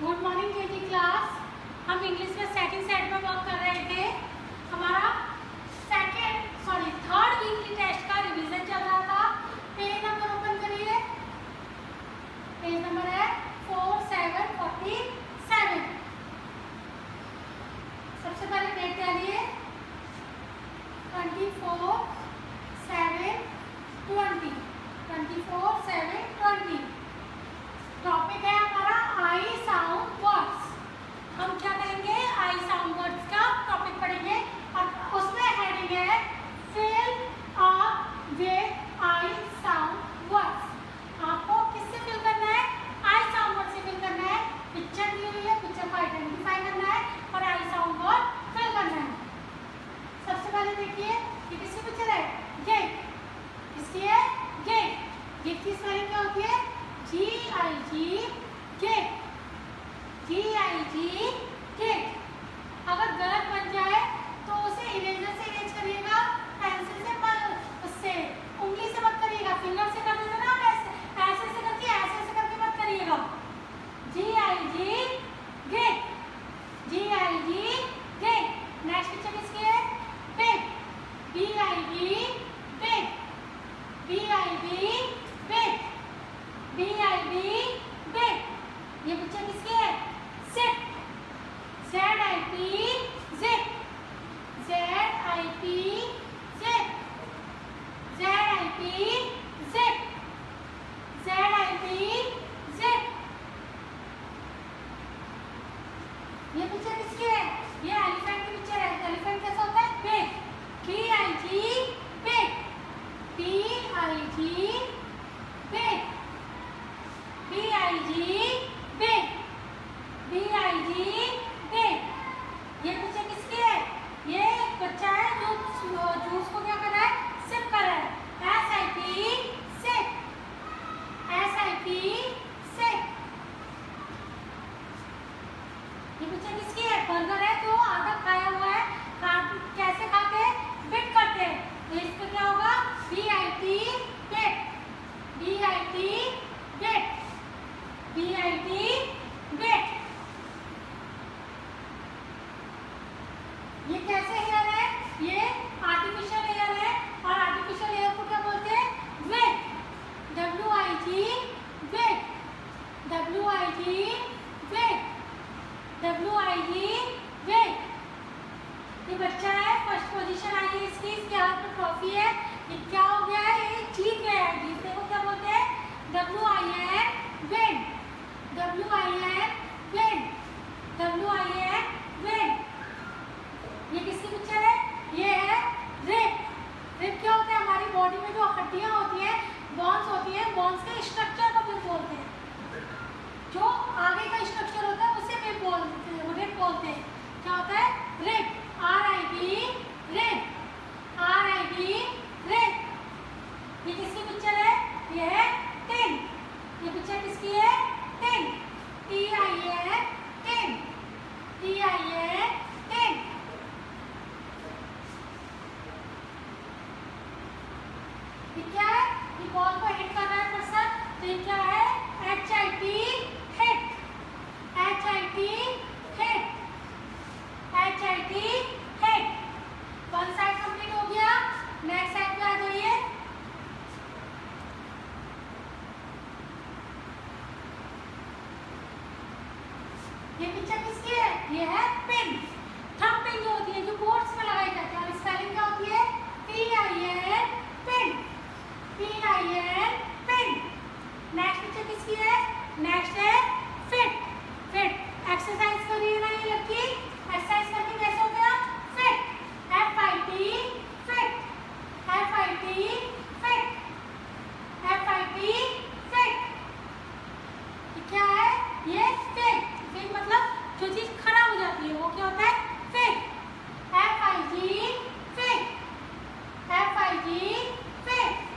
Good morning KG class हम English में second set में वर्क कर रहे थे। हमारा सेकंड सॉरी थर्ड वीक की टेस्ट का रिवीजन चल रहा था। पेज नंबर ओपन करिए। पेज नंबर है फोर सेवन फोर्टी सेवन सबसे पहले डेट डालिए। Twenty four seven twenty twenty four seven twenty ये पिक्चर किसकी है? बर्गर है जो आधा खाया हुआ है। काट कैसे खाते हैं? बिट करते हैं। तो इस क्या होगा? B I T bit B I T bit B I T bit ये कैसे हेयर है? ये आर्टिफिशियल हेयर है। और आर्टिफिशियल हेयर को क्या बोलते हैं? Wig W I G wig W I G wig W I wait ये बच्चा है फ़र्स्ट पोजीशन आई है इसकी, इसके हाथ में ट्रॉफी है। ये क्या हो गया है? ये गया है, जीतने को क्या बोलते हैं? W I N win W I N win W I N win ये किसकी पिक्चर है? ये है रिप रिप क्या होता है? हमारी बॉडी में जो हड्डियाँ होती हैं बॉन्स होती हैं बॉन्स के स्ट्रक्चर को भी बोलते हैं जो आगे का स्ट्रक्चर होता है उसे रिप बोलते हैं रिप बोलते हैं क्या होता है rip R I B rip R I B rip ये किसकी पिक्चर है ये है टिन ये पिक्चर किसकी है? टिन टी आई ए टिन टी आई ए टिन क्या है? ये बॉल को हिट कर रहा है पर्सन तो ये क्या है? H I T hit H I T hit H I T hit one side complete हो गया नेक्स्ट साइड पे आ जाइए ये पिक्चर किसकी है ये है पिन थंब पिन जो होती है जो बोर्ड्स में लगाई जाती है और स्पेलिंग क्या होती है P I N pin P I N pin next picture किसकी है नेक्स्ट है फिट फिट एक्सरसाइज करिए ना ये लड़की एक्सरसाइज करके कैसे हो गया fit F I T fit F I T fit F I T fit ये क्या है ये फिट फिट मतलब जो चीज़ खराब हो जाती है वो क्या होता है fit F I G fit F I G fit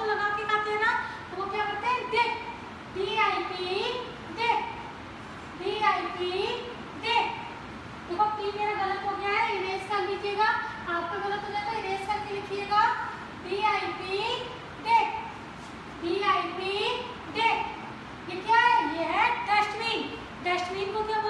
को लगा के खाते हैं ना तो वो क्या करते हैं dip D I P dip D I P dip देखो पी मेरा गलत हो गया है इरेज कर लीजिएगा आपका गलत हो जाए तो इरेज करके लिखिएगा D I P dip D I P dip ये क्या है ये है डस्टबिन डस्टबिन को क्या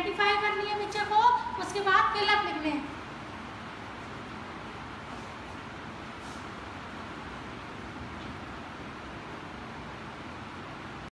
आइडेंटिफाई करनी है बच्चे को उसके बाद फिलअप लिखने हैं।